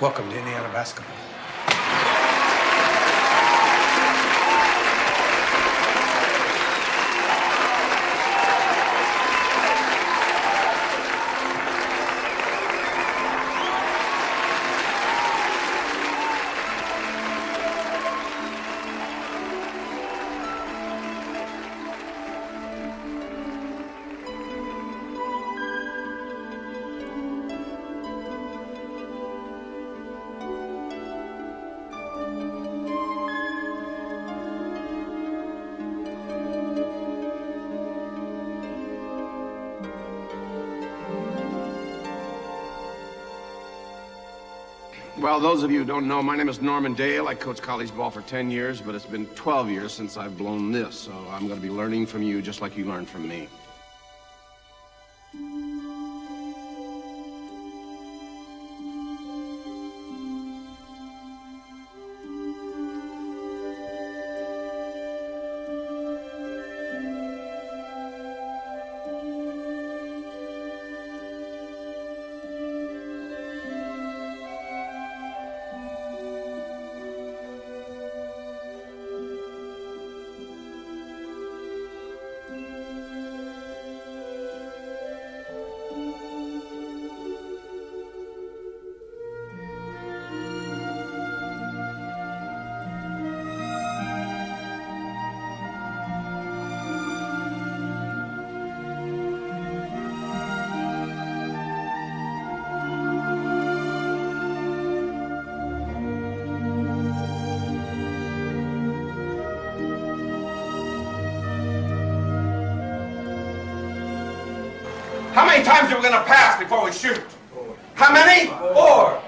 Welcome to Indiana basketball. Well, those of you who don't know, my name is Norman Dale. I coached college ball for 10 years, but it's been 12 years since I've blown this, so I'm going to be learning from you just like you learned from me. How many times are we gonna pass before we shoot? How many? Four.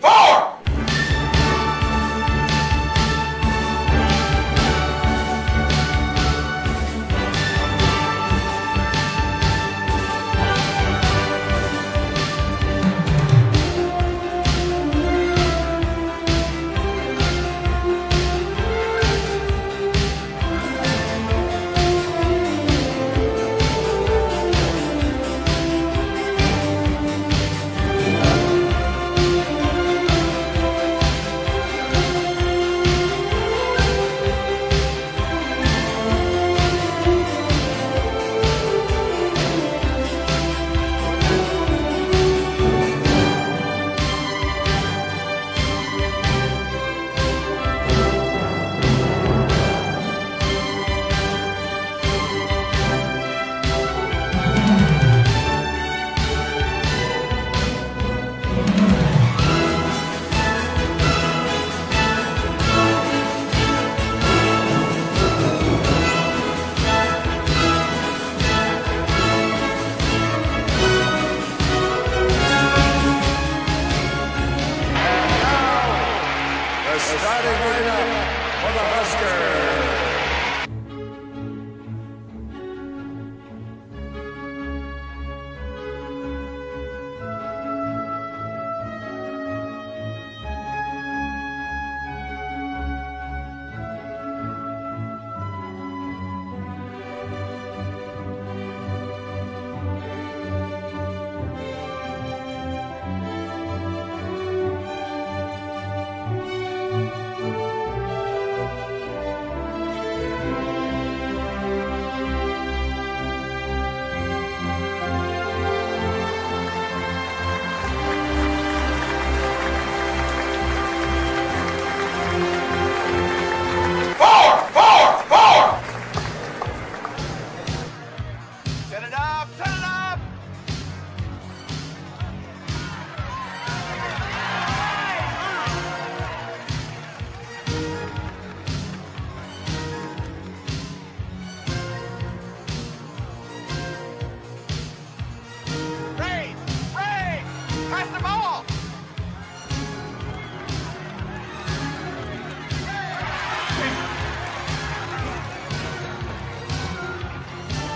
Four!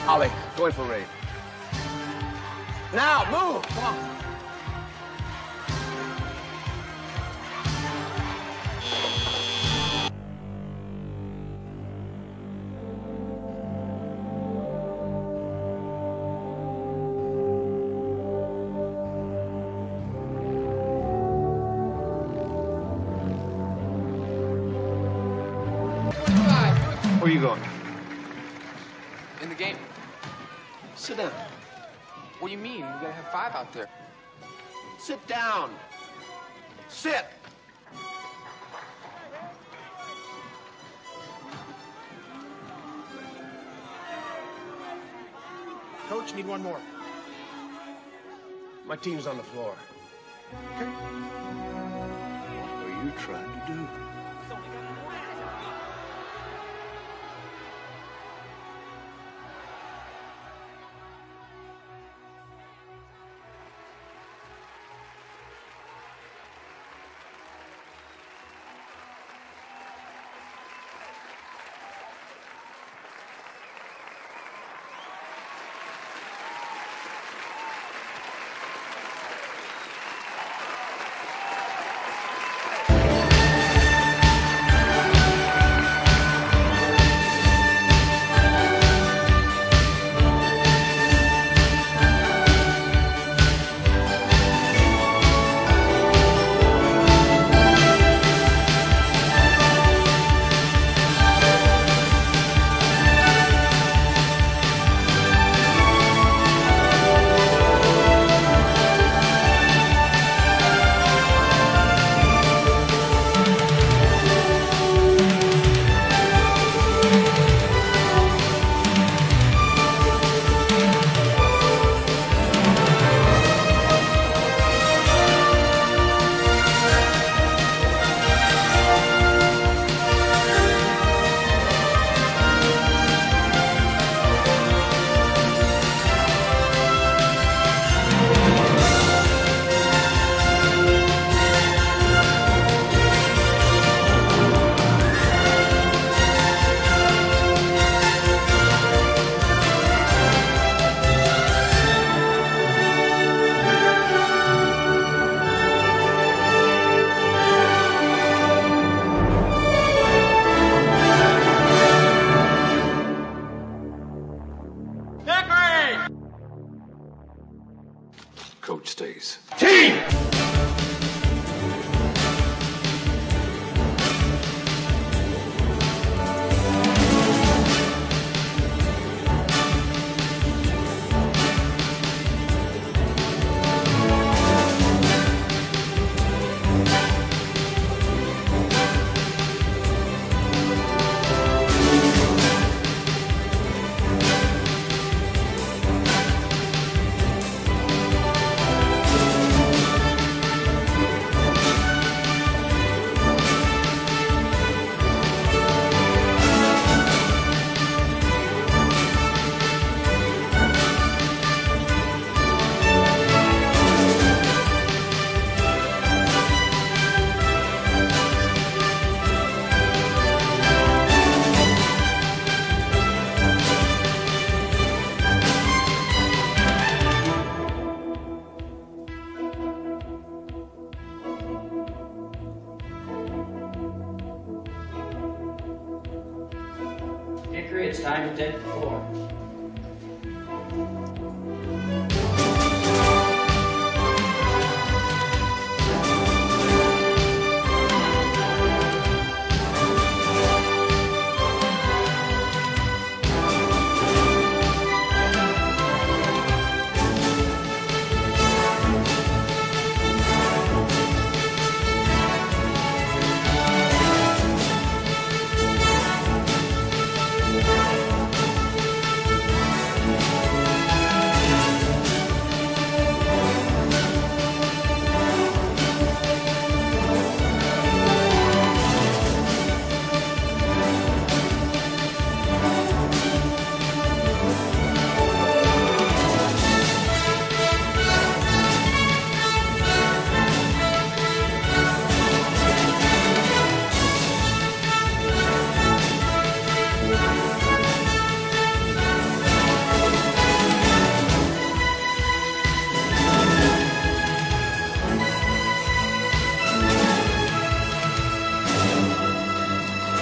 Ollie, going for Ray. Now, move! Come on. Where are you going? In the game. Sit down. What do you mean? We gotta have five out there. Sit down. Sit. Coach, need one more. My team's on the floor. Okay. What are you trying to do?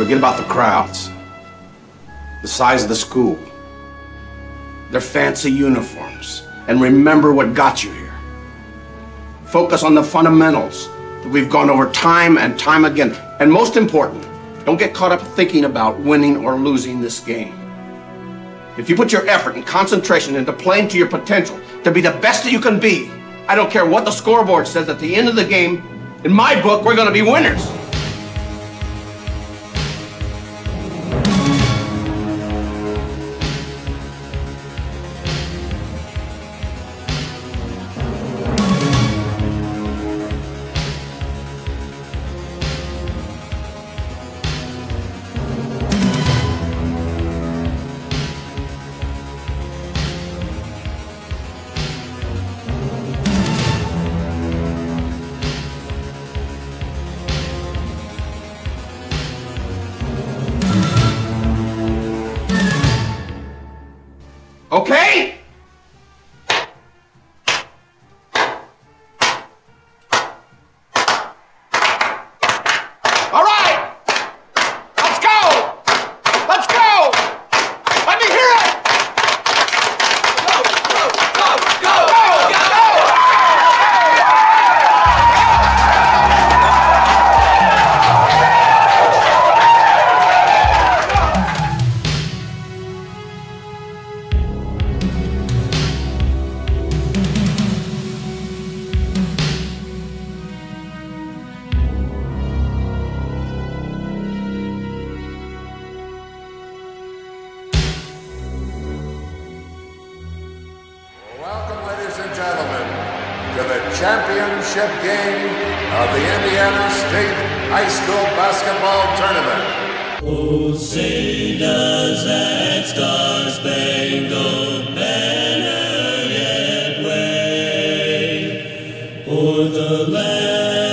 Forget about the crowds, the size of the school, their fancy uniforms, and remember what got you here. Focus on the fundamentals that we've gone over time and time again. And most important, don't get caught up thinking about winning or losing this game. If you put your effort and concentration into playing to your potential, to be the best that you can be, I don't care what the scoreboard says at the end of the game, in my book, we're going to be winners. championship game of the Indiana State High School Basketball Tournament. Oh, say does that star-spangled banner yet wave o'er the land?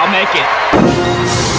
I'll make it.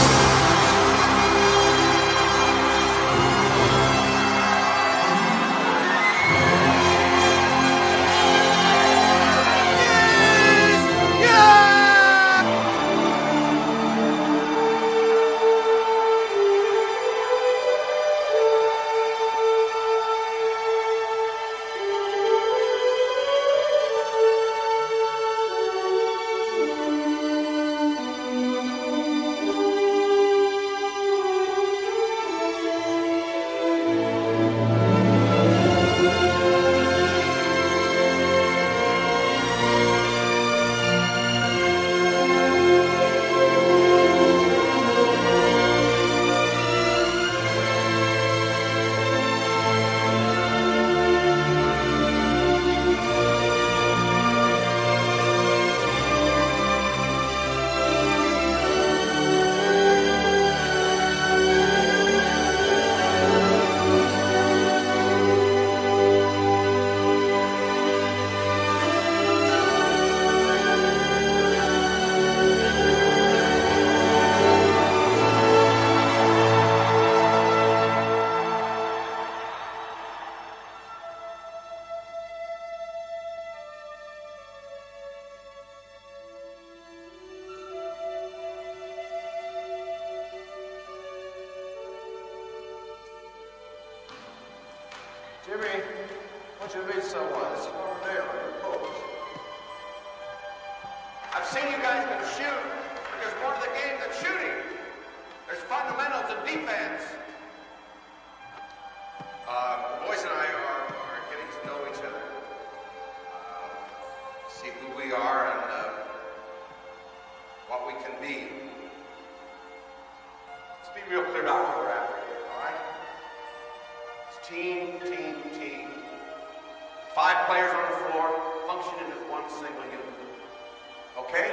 Jimmy, I you meet someone. This is Norman Dale, your coach. I've seen you guys can shoot, but there's more to the game than shooting. There's fundamentals and defense. Uh, the boys and I are, are getting to know each other. Uh, see who we are and uh, what we can be. Let's be real clear about what we're after team, team, team. Five players on the floor functioning as one single unit. Okay?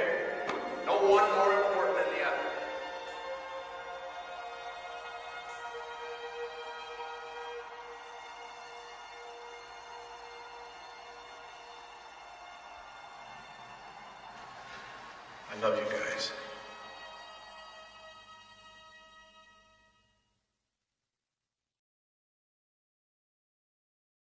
No one more important than the other. I love you guys.